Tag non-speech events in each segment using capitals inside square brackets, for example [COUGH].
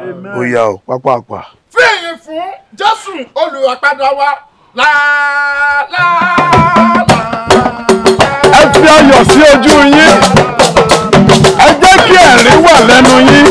ó yá o pápápá. fíyìn fún jésù olùràpadà wa láàlá. ẹ fi ayọ̀ sí ojú yín ẹ jẹ́ kí ẹ̀rín wà lẹ́nu yín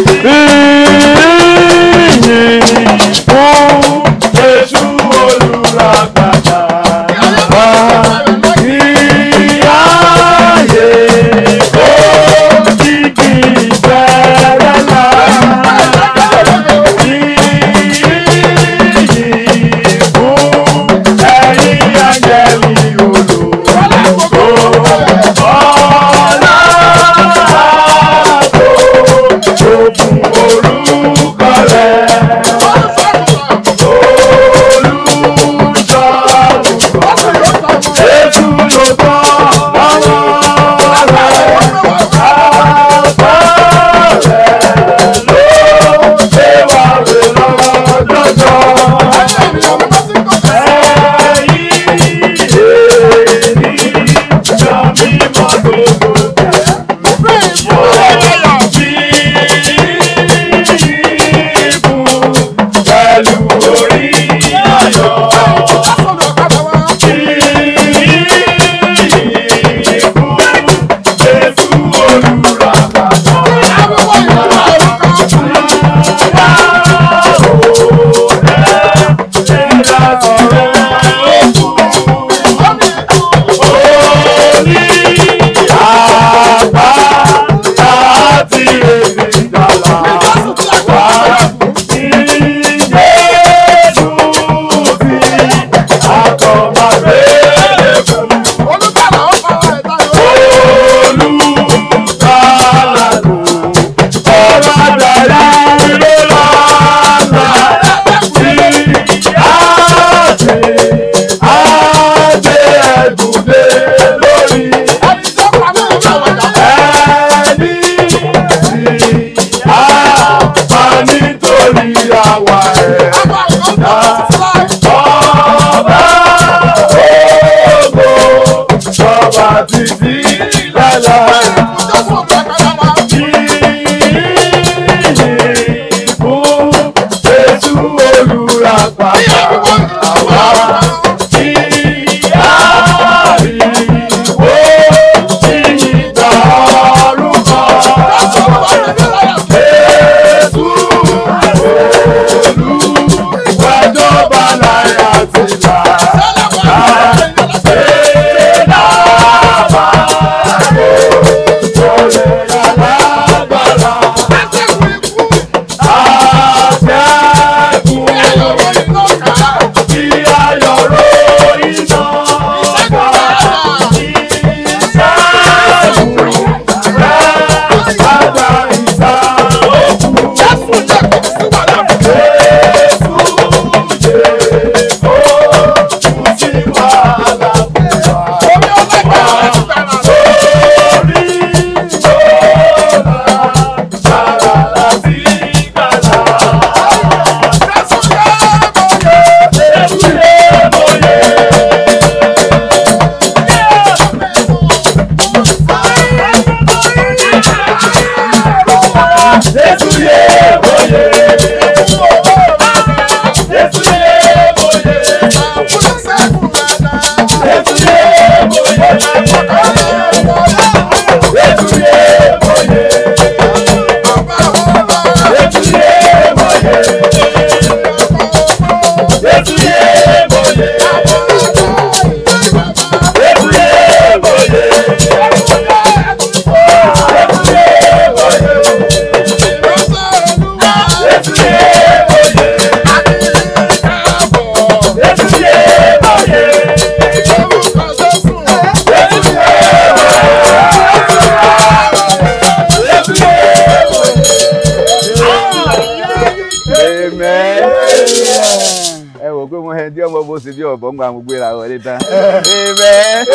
bó ṣe bí ọ̀bọ̀n gba mo gbéra wọlé tán. [LAUGHS] Amen.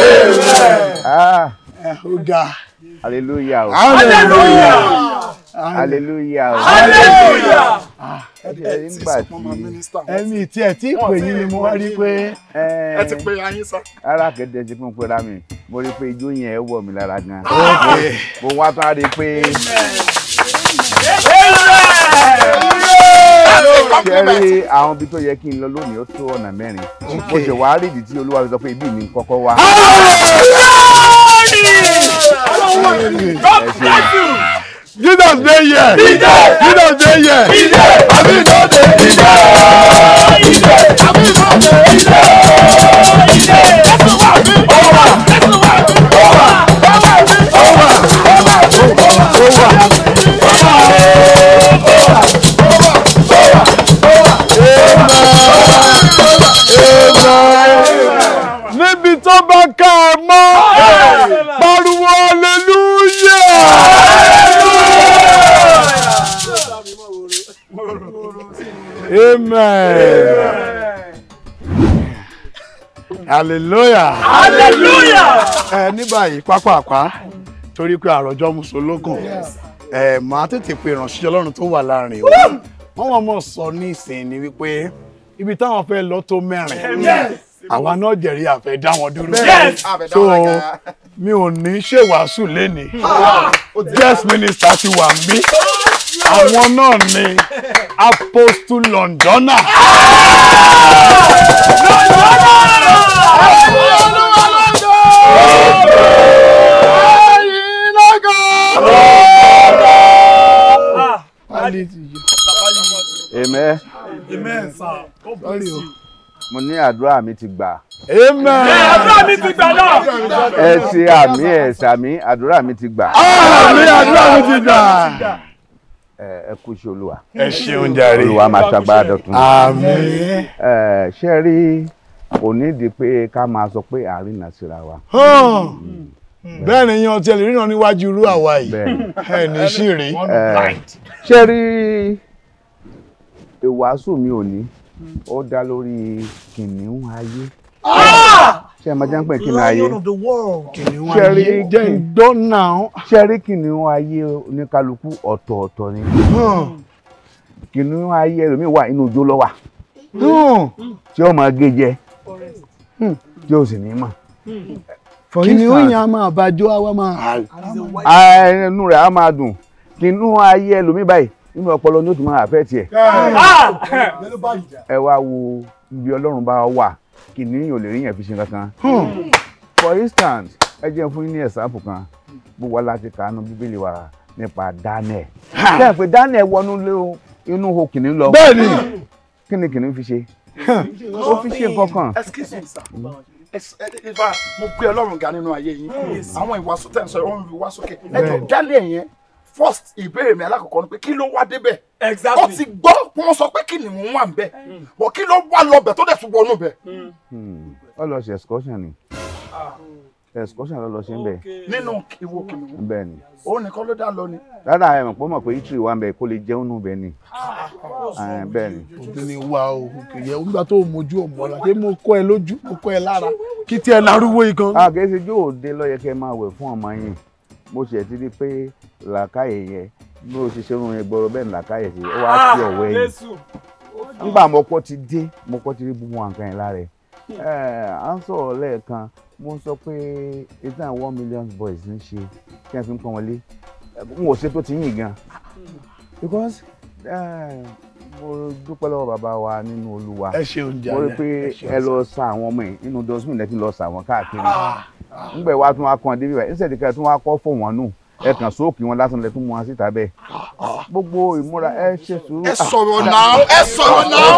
Ah, ó ga. hallelujah hallelujah. hallelujah hallelujah. Tí ẹ̀mí tí ẹ̀ tí pè yín ni mo wá rí pé ẹ ti pe ayín sá. ara kẹ̀dẹ̀ ti fún pẹ́ra mi mo rí pé ijó yẹn wọ̀ mí lára gan. mo wá tún á rí pé Amen. compliment. rí àwọn ibi tó yẹ kí n lọ lónìí ó tó ọ̀nà mẹ́rin mo ṣe wàá rí ìdí tí olúwa fi sọ pé ibi mi kọ́kọ́ wá. Jesus dey here. Jesus dey here. Abi no dey. níbi hallelujah. hallelujah. ẹ ní báyìí pápápá torí pé àròjọ mùsùlùkùn ẹ máa tètè pe ìránṣẹ́ ọlọ́run tó wà láàárín wa. Wọ́n wọ́n mọ̀ sọ ní ìsìn ni wípé ibi táwọn fẹ́ lọ tó mẹ́rin àwa náà jẹ̀rí àfẹ́ dá wọn dúró. So mi ò ní ṣèwàásù lénìí. Guest minister ti wà ń bí àwọn náà ni apostle londona. Amen. Amen sir. God bless you. mo ní àdúrà mi ti gbà. Amen. Àdúrà mi ti gbà náà. ẹ ṣe àmì ẹ ṣàmì àdúrà mi ti gbà. Àmì àdúrà mi ti gbà ẹ ẹ kú iṣẹ́ olúwa. Ẹ ṣeun jàre. Olúwa máa ṣàgbára dọ̀tun. àmín. Ẹ ṣe rí kò nídìí pé ká máa sọ pé àárín náà síra wa. Hàn. Bẹ́ẹ̀ ni yan tiẹ̀ lè ríran níwájú irú àwa yìí. Ẹ ní sí rí. Ṣe rí ìwàásù mi ò ní ó dá lórí kìnìún ayé ṣé ẹ máa jẹ́ ń pè kìnìún ayé? world. kìnìún Ṣé rí- ayé. jẹ́ ìdọ́nà ṣe rí kìnìún ayé oníkálukú ọ̀tọ̀ọ̀tọ̀ ni? Kìnìún ayé ẹlòmíì wà inú ojó ló wà. Tí ó máa gé jẹ. Tí ó sì ní mọ̀. Kìnìún yẹn a máa bàjọ́ àwa máa Ah, ẹnu rẹ̀ á máa dùn. Kìnìún ayé ẹlòmíì báyìí nínú ọpọlọ ní ó tún máa fẹ́ tiẹ̀ ẹ wá wo ibi ọlọ́run bá wà kìnìún ò lè rí yẹn fi ṣe kankan. For instance ẹ jẹ́ fún yín ní ẹ̀sáàpù kan. Gbogbo wa láti kàánú bíbélì wa nípa Daniel ṣé ẹ pé Daniel wọnú inú ho kìnìún lọ? Bẹ́ẹ̀ ni. Kí ni kìnìún fi ṣe? Ó fi ṣe nǹkan kan. Excuse me sir. Ẹs- ẹ- ifá mo gbé ọlọ́run ga nínú ayé yín. Àwọn ìwàásù tẹ̀ ń sọ wọ́n fi wá sókè ẹjọ́ jálẹ̀ yẹn first ìbéèrè mi alákọ̀ọ́kọ́ ni pé kí ló wá débẹ̀? Ó exactly. ti gbọ́ wọ́n sọ pé kí ni mò ń wà ń bẹ̀ bọ̀ kí ló wá lọ bẹ̀ tó dẹ̀ tún wọnú bẹ̀? Hmm, ó lọ ṣe excursion ni. Excursion ló lọ ṣe ń bẹ̀ nínú ìwo kìnìún bẹ́ẹ̀ ni òun nìkan ló dá lọ ni. rárá ẹ mọ̀ pé ó mọ̀ pé itri wà ń bẹ̀ kó lè jẹun nù bẹ́ẹ̀ ni. Ah, bẹ́ẹ̀ ni òtún ni wà o. Kìyẹ nígbà tó o mojú ọmọ la ṣé mo kọ́ ẹ lójú mo kọ́ ẹ lára? Kí tiẹ̀ larúwó yìí kan. a kì í ṣe jó òde lọ́yẹ kẹ́ máa wẹ̀ fún ọmọ yín. Mo ṣe ti rí pé làákàyè yẹn bí o ṣe ṣe rún yẹn gbọ́rọ̀ bẹ́ẹ̀ ni làákàyè ṣe ó wá sí ọ̀wẹ́ yìí. Jésù. nígbà mo kọ́ ti dé mo kọ́ ti rí gbogbo nǹkan yẹn lára ẹ̀. Ẹ̀ à ń sọ̀rọ̀ lẹ́ẹ̀kan. Mo sọ pé eight and one million boys ń ṣe kí wọ́n fi ń pọ́n wọlé. N ò ṣe tó ti yìn gan. Because eh, mo dúpẹ́ lọ́wọ́ bàbá wa nínú olúwa. Ẹ mo rí pé ẹ lọ sa àwọn ọmọ yìí. Nínú dustbin lẹ́tí lọ sa àwọn káàkiri. Ńgbẹ wa tún wá kan débi báyìí níṣẹ́ ìdíkẹ́ tún wá kọ́ fò wọ́n nù ẹ kàn sóòkì wọn lásán lẹ tún mú wọn síta bẹ́ẹ̀ gbogbo ìmúra ẹ ṣe sùúrù. ẹ sọ̀rọ̀ náà ẹ sọ̀rọ̀ náà.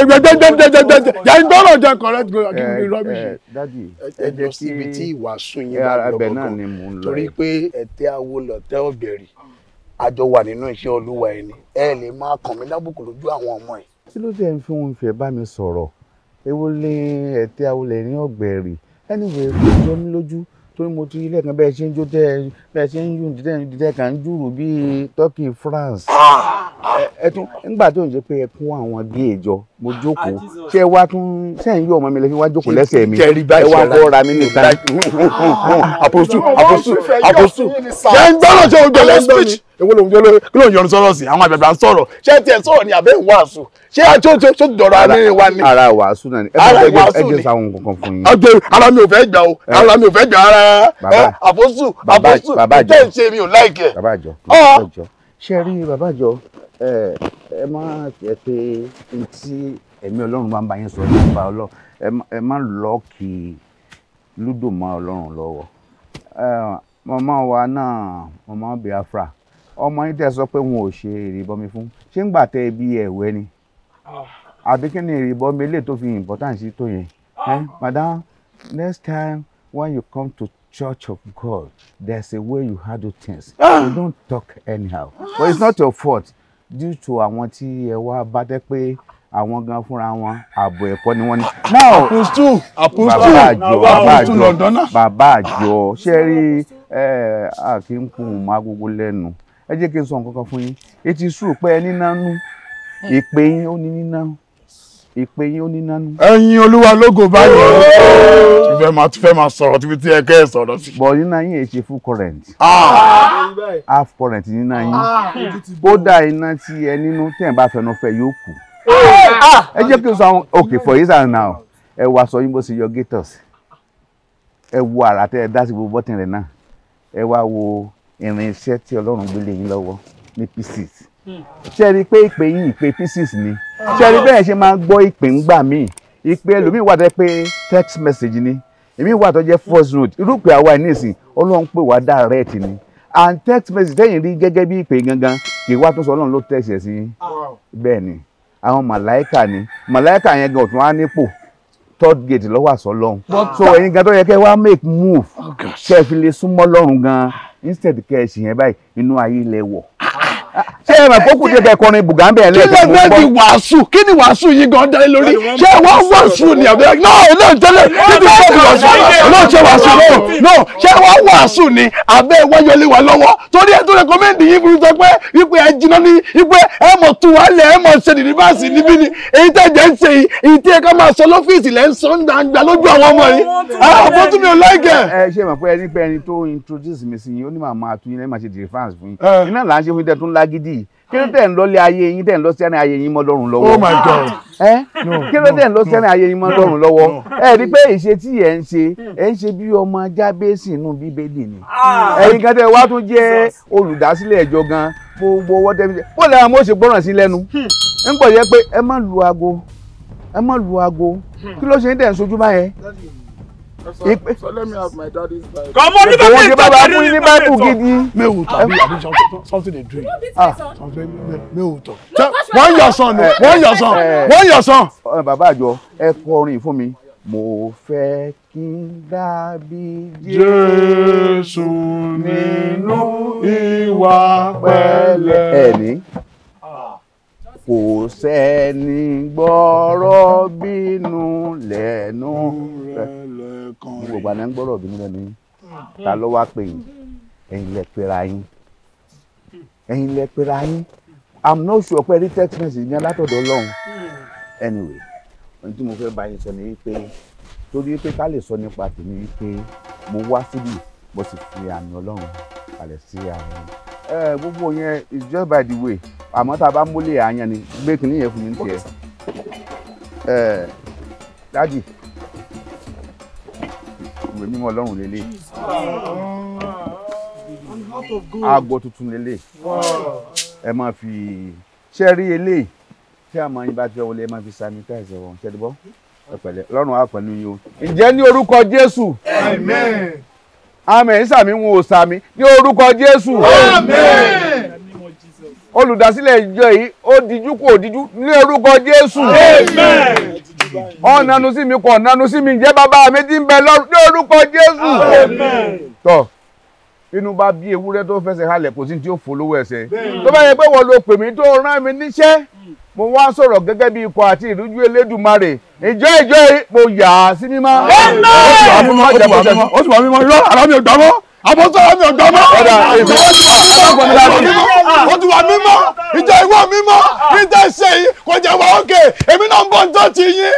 ẹgbẹgbẹgbẹgbẹgbẹ yà ń gbọ́dọ̀ jẹ correct go kí n ẹ dádì ẹ lọ síbi tí ìwàásù yín bá ara lọ ibẹ̀ náà gangan. ni mò ń lọ torí pé ẹtẹ awo lọtẹ ọbẹrì àjọ wà nínú iṣẹ́ olúwa ẹni ẹ lè máa kàn mí lábùkù lójú àwọn ọmọ ẹ. kí ló dé ń fi òun fẹ́ bá mi sọ̀rọ̀ lé ẹ̀tẹ́ awolẹ̀ ní ọ̀gbẹ̀rì anyway kò jọ mí lójú torí mo ti ilé kan bẹ́ẹ̀ ṣe ń jó tẹ́ bẹ́ẹ̀ ṣe ń yún dídẹ́ kan ń jùrù bíi turkey france. Ẹ tún nígbà tó ń jẹ́ pé ẹ kún àwọn bí èjọ mo jókòó. Ṣé ẹ wá tún ṣé ẹ ń yọ ọmọ mi lẹ fi wá jókòó lẹ́sẹ̀ mi? Ẹ wá kọ́ ra mi nìkan àpòsù àpòsù àpòsù. ṣé ń gbọ́dọ̀ ṣé lẹ́ ń gbọ́ ni speech. èwo lòun jẹ́ lórí kí ló ń yọnu sọ́rọ̀ sí àwọn àgbàgbà ń sọ̀rọ̀. Ṣé tiẹ̀ sọ̀rọ̀ ni àbẹ́ ń wàásù? Ṣé àti ó ti dọ̀rọ̀ alẹ́ wa ni. ara wàásù náà ni. Ẹ ìwàásù ẹ jẹ́ sáwọn kankan fún yín. ọjọ́ ara mi ò fẹ́ gbà o. Ara mi ò fẹ́ gbà ẹ àpòsù àpòsù. tẹ́ ń ṣe mi ò láìkẹ́. bàbá àjọ ṣe rí bàbá àjọ ẹ ẹ má jẹ́ pé n tí ẹ̀mí ọlọ́run bá ń bá yín sọ nípa ọlọ́run ẹ má- ẹ lọ́ọ̀kì lúdò mọ́ ọlọ́run lọ́wọ́. Màmá wa náà màmá Biafra ọmọ yín tẹ́ sọ pé wọn ò ṣe ìrìbọmi fún ṣé ń gbà tẹ́ bí ẹ̀wẹ́ ni? Àbí kí ni ìrìbọmi eléyìí tó fi important sí tó yẹn? Eh, madam next time when you come to church of God there's a way you handle things. You don't talk anyhow. But it's not your fault due to àwọn tí ẹ wá bá tẹ́ pé àwọn gan fúnra wọn ààbò ẹ̀kọ́ ni wọ́n ní. now apostle apostle bàbá àjọ bàbá àjọ ṣe rí ẹ a kì í kún un agogo lẹ́nu. Ẹ jẹ́ kí n sọ nǹkan kan fún yín. Etí sùn pé ẹ nínánú ìpè yín ó ní nínánú ìpè yín ó ní nínánú. ẹ̀yin olúwa lógo báyìí. Tí fẹ́ máa tí fẹ́ máa sọ̀rọ̀ tí tí ẹ kẹ́ ẹ sọ̀rọ̀ sí. bọ̀ yín èyí ṣe full current. Ah, half current nínú yín. Kódà iná tí ẹ nínú tẹ̀ ń bá fẹnu fẹ́ yóò kù. ẹ jẹ́ kí n sọ àwọn okay for instance now ẹ wá sọ yín bó ṣe yọ gators ẹ wo àrà tẹ́ ẹ dá sí gbogbo bọ́tìn rẹ̀ náà. Ẹ wá wo irinṣẹ́ tí ọlọ́run gbé lé yín lọ́wọ́ ní pieces ṣe rí i pé ìpè yín ìpè pieces ni? Ṣe rí bẹ́ẹ̀ ṣe máa ń gbọ́ ìpè ńgbà míì ìpè ẹlòmíì wà tó pé text message ni. Èmi wà tó jẹ́ voice note. Irúpè àwa ẹ̀ nísìn ọlọ́run pè wá direct ni. And text message tẹ́yìn rí gẹ́gẹ́ bí ìpè gangan kì í wá tó sọ ọlọ́run ló text ẹ̀ sí. Bẹ́ẹ̀ ni. Àwọn màláìkà ni. Màláìkà yẹn gan òtún wá nípò. Third gate lọ́wọ́ lọ́hùn so ẹ̀yin gan tó yẹ kẹ́ wá make move. Kẹ́ ẹ fi lè súnmọ́ lọ́rùn gan instead kẹ́ ẹ sì yẹn báyìí inú ayé wọ̀ ṣé ẹ mọ̀ kó kù díẹ̀ kẹ́ kọrin bùgánbẹ̀ kí lè ẹlẹ́ẹ̀kẹ́ fẹ́ di wàásù kí ni wàásù yìí gan dálé lórí ṣé wọ́n wàásù ni àbí náà náà tẹ́lẹ̀ títí sọ́ọ̀bù wàásù náà ṣe wàásù náà náà ṣé wọ́n wàásù ni àbẹ́ wọ́n yọlé wa lọ́wọ́ torí ẹ̀ tó rẹ̀kọ́mẹ́ndì yìí fún sọ pé wípé ẹ jiná ní wípé ẹ mọ̀ tu wá lẹ̀ ẹ mọ̀ ṣe dìdíbàsì níbí ni èyí tẹ̀ jẹ́ ń ṣe yìí èyí tí ẹ ká máa sọ lọ́fíìsì lẹ́ ń sọ ń gbà lójú àwọn ọmọ yìí àbọ̀ tún mi ò láìkẹ́. ẹ ṣe mọ̀ pé ẹni pé ẹni tó introduce mi sí yín ó ní màmá àtúnyìn lẹ́yìn máa ṣe defence fún yín Eh. iná là ń ṣe fún yín tẹ́ lágídí kí ló tẹ̀ ń lọ́lé ayé yín tẹ̀ ń lọ sí ẹni ayé yín mọ́ lọ́rùn lọ́wọ́? Oh my god. Ẹ. No, kí ló tẹ̀ ń lọ ẹni ayé yín mọ́ lọ́rùn lọ́wọ́? ẹ rí i pé ìṣe tí ẹ ń ṣe ẹ ń ṣe bí ọmọ jábẹ́sì inú bíbélì ni. Ẹ̀yin kan tẹ́ wá tún jẹ́ olùdásílẹ̀ ìjọ gan gbogbo ọwọ́ tẹ́ fi ṣe bó lẹ́yìn mo ṣe gbọ́ràn sí lẹ́nu. Ń pọ̀ yẹ pé ẹ má lu aago ẹ má lu aago kí ló ṣe ń tẹ̀ ń sojú báyẹn Ìpè- So let me have my daddy's Bible. kọ́mọ ní òun bàbá ṣe bàbá fún yín ní báìbù gidi. mewu tàbí àbí something- something dey drink Ah. mewu tọ wọ́n yọ sàn ni wọ́n yọ sàn wọ́n yọ sàn. Bàbá àjọ ẹ kọrin fún mi mo fẹ́ kí n dàbí Jésù nínú ìwà pẹ̀lẹ́. ẹ ní kò sẹ́ni gbọ́rọ̀ bínú lẹ́nu rẹ̀. gbogbo àná ń gbọ́rọ̀ bínú lẹ́nu yín. Ta ló wá pè yín? Ẹ̀yin lẹ pera yín. Ẹ̀yin lẹ pera yín. I'm not sure pé rí text message ní alátọ̀dọ̀ ọlọ́run. Anyway ohun tí mo fẹ́ bá yín sọ ni wípé torí pé ká lè sọ nípa tèmi wípé mo wá síbí mo sì fi àmì ọlọ́run kalẹ̀ sí yín ẹ gbogbo yẹn is just by the way. Àmọ́ tá a bá múlẹ̀ àyàn ni gbé kínní yẹn fún mi tiẹ̀. Ẹ dájì ìwé mímọ́ ọlọ́run lélẹ̀. Aago tuntun lélẹ̀. Ẹ máa fi ṣe rí eléyìí? Tí a máa yín bá ti fẹ́ wọlé ẹ máa fi sanitize wọn. Ṣe é dìbò ẹ pẹ̀lẹ́. Ọlọ́run á pẹ̀lú yín o. ǹjẹ́ ní orúkọ jésù? Àmín sàmí wọn ò sàmí ní orúkọ jésù. Olùdásílẹ̀ ìjọ yìí ó dijú kò dijú ní orúkọ jésù ọ̀nànú sí mi kò ọ̀nànú sí mi ǹjẹ́ bàbá mi ti ń bẹ lọ́rùn ní orúkọ jésù? Tọ́ inú bá bí ewúrẹ́ tó fẹsẹ̀ halẹ̀ kò sí tí ó fò lówó ẹsẹ̀. Tó bá yẹ pé wọ́n lo pè mí tó rán mi níṣẹ́ mo wá sọ̀rọ̀ gẹ́gẹ́ bí ikọ̀ àti ìrújú elédùmarè. Ìjọ ìjọ mo yà á sí mímọ́. ó ti wà mímọ́ ó ti wà mímọ́ irọ́ àrà mi ò gbà mọ́ àbọ̀tọ́ àrà mi ò gbà mọ́. Ọ̀dà, èmi- ó ti wà mímọ́ ìjọ ìwọ mímọ́ ìjọ ìṣe yìí kò jẹ́ wà ókè èmi náà ń bọ̀ ń tọ́ ti yín